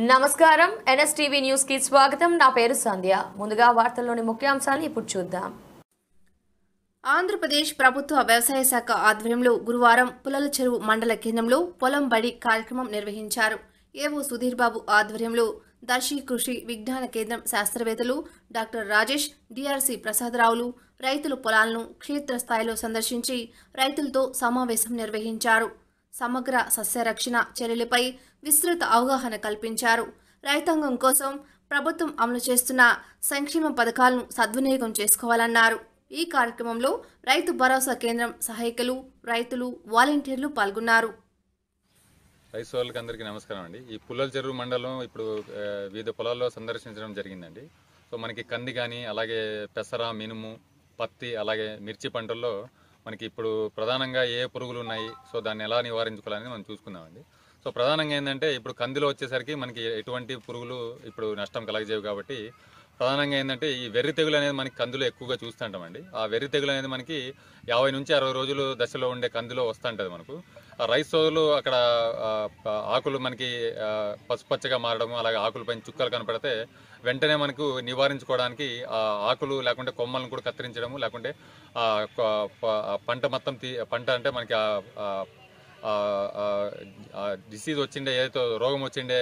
నమస్కారం. ఎన్ఎస్టీవీ న్యూస్కి స్వాగతం. నా పేరు సంధ్య. ముందుగా వార్తల్లోని ముఖ్యాంశాలు ఇప్పుడు చూద్దాం. ఆంధ్రప్రదేశ్ ప్రభుత్వ వ్యవసాయ శాఖ ఆధ్వర్యంలో గురువారం పులల చెరువు మండల కేంద్రంలో పొలం బడి కార్యక్రమం నిర్వహించారు. ఏవో సుధీర్ బాబు ఆధ్వర్యంలో దర్శి కృషి విజ్ఞాన కేంద్రం శాస్త్రవేత్తలు డాక్టర్ రాజేష్ డిఆర్సి ప్రసాదరావులు రైతుల పొలాలను క్షేత్రస్థాయిలో సందర్శించి రైతులతో సమావేశం నిర్వహించారు. సమగ్ర సస్యరక్షణ చర్యలపై విస్తృత అవగాహన కల్పించారు. రైతాంగం కోసం ప్రభుత్వం అమలు చేస్తున్న సంక్షేమ పథకాలను సద్వినియోగం చేసుకోవాలన్నారు. ఈ కార్యక్రమంలో రైతు భరోసా కేంద్రం సహాయకులు రైతులు వాలంటీర్లు పాల్గొన్నారు. రైతు వాళ్ళకి అందరికీ నమస్కారం అండి. ఈ పుల్లల చెరువు మండలం ఇప్పుడు వివిధ పొలాల్లో సందర్శించడం జరిగిందండి. సో మనకి కంది కానీ అలాగే పెసర మినుము పత్తి అలాగే మిర్చి పంటల్లో మనకి ఇప్పుడు ప్రధానంగా ఏ పురుగులు ఉన్నాయి సో దాన్ని ఎలా నివారించుకోవాలని మనం చూసుకుందామండి. సో ప్రధానంగా ఏంటంటే ఇప్పుడు కందిలో వచ్చేసరికి మనకి ఎటువంటి పురుగులు ఇప్పుడు నష్టం కలగజేవి కాబట్టి ప్రధానంగా ఏంటంటే ఈ వెర్రి తెగులు అనేది మనకి కందులో ఎక్కువగా చూస్తుంటామండి. ఆ వెర్రి తెగులు అనేది మనకి యాభై నుంచి అరవై రోజులు దశలో ఉండే కందిలో వస్తుంటది మనకు. ఆ రైస్ సోదులు అక్కడ ఆకులు మనకి పసుపచ్చగా మారడం అలాగే ఆకులపైన చుక్కలు కనపడితే వెంటనే మనకు నివారించుకోవడానికి ఆ ఆకులు లేకుంటే కొమ్మలను కూడా కత్తిరించడము లేకుంటే ఆ పంట మొత్తం తీ పంట అంటే మనకి ఆ డిసీజ్ వచ్చిండే ఏదైతే రోగం వచ్చిండే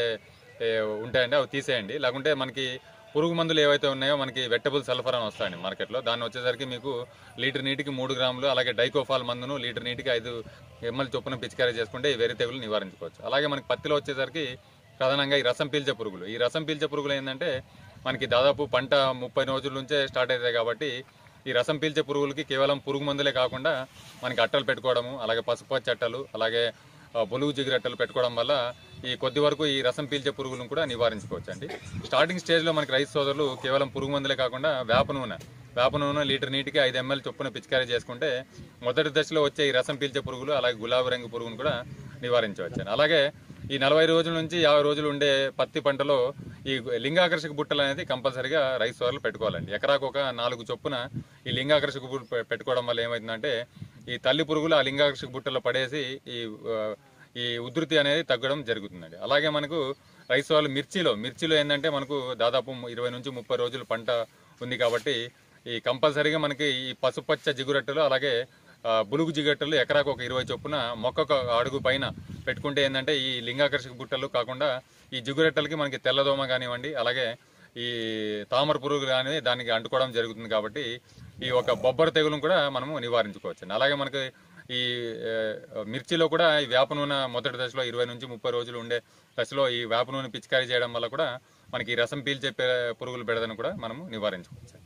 ఉంటాయండి అవి తీసేయండి. లేకుంటే మనకి పురుగు మందులు ఏవైతే ఉన్నాయో మనకి వెట్టబుల్ సల్ఫర్ అని వస్తాయండి మార్కెట్లో దాన్ని వచ్చేసరికి మీకు లీటర్ నీటికి మూడు గ్రాములు అలాగే డైకోఫాల్ మందును లీటర్ నీటికి ఐదు ఎంఎల్ చొప్పున పిచికారీ చేసుకుంటే ఈ వెర్రి తెగులు నివారించుకోవచ్చు. అలాగే మనకి పత్తిలో వచ్చేసరికి ప్రధానంగా ఈ రసం పీల్చే పురుగులు. ఈ రసం పీల్చే పురుగులు ఏంటంటే మనకి దాదాపు పంట ముప్పై రోజుల నుంచే స్టార్ట్ అవుతాయి కాబట్టి ఈ రసం పీల్చే పురుగులకి కేవలం పురుగు మందులే కాకుండా మనకి అట్టలు పెట్టుకోవడము అలాగే పసుపచ్చ అట్టలు అలాగే బొలుగు బొలుగు జిగురట్టలు పెట్టుకోవడం వల్ల ఈ కొద్ది వరకు ఈ రసం పీల్చే పురుగులను కూడా నివారించుకోవచ్చు అండి స్టార్టింగ్ స్టేజ్లో మనకి రైతు సోదరులు కేవలం పురుగు మందులే కాకుండా వేప నూనె వేప నూనె లీటర్ నీటికి ఐదు ఎంఎల్ చొప్పున పిచికారీ చేసుకుంటే మొదటి దశలో వచ్చే ఈ రసం పీల్చే పురుగులు అలాగే గులాబీ రంగు పురుగును కూడా నివారించవచ్చు అండి అలాగే ఈ నలభై రోజుల నుంచి యాభై రోజులు ఉండే పత్తి పంటలో ఈ లింగాకర్షక బుట్టలు అనేది కంపల్సరిగా రైస్ వాళ్ళు పెట్టుకోవాలండి. ఎకరాకు ఒక నాలుగు చొప్పున ఈ లింగాకర్షక బుట్ట పెట్టుకోవడం వల్ల ఏమైందంటే ఈ తల్లి పురుగులు ఆ లింగాకర్షక బుట్టలో పడేసి ఈ ఈ ఉధృతి అనేది తగ్గడం జరుగుతుందండి. అలాగే మనకు రైస్ వాళ్ళు మిర్చిలో మిర్చిలో ఏంటంటే మనకు దాదాపు ఇరవై నుంచి ముప్పై రోజులు పంట ఉంది కాబట్టి ఈ కంపల్సరీగా మనకి ఈ పసుపచ్చ జిగురట్టలు అలాగే బులుగు జిగట్టలు ఎకరాకు ఒక ఇరవై చొప్పున మొక్కకు అడుగు పైన పెట్టుకుంటే ఏంటంటే ఈ లింగాకర్షక బుట్టలు కాకుండా ఈ జిగురెట్టలకి మనకి తెల్లదోమ కానివ్వండి అలాగే ఈ తామర పురుగు కానీ దానికి అంటుకోవడం జరుగుతుంది కాబట్టి ఈ ఒక బొబ్బర తెగులను కూడా మనము నివారించుకోవచ్చు అలాగే మనకి ఈ మిర్చిలో కూడా ఈ వేప నూనె మొదటి దశలో ఇరవై నుంచి ముప్పై రోజులు ఉండే దశలో ఈ వేప నూనె పిచికారీ చేయడం వల్ల కూడా మనకి ఈ రసం పీల్చే పురుగులు పెడదని కూడా మనము నివారించుకోవచ్చు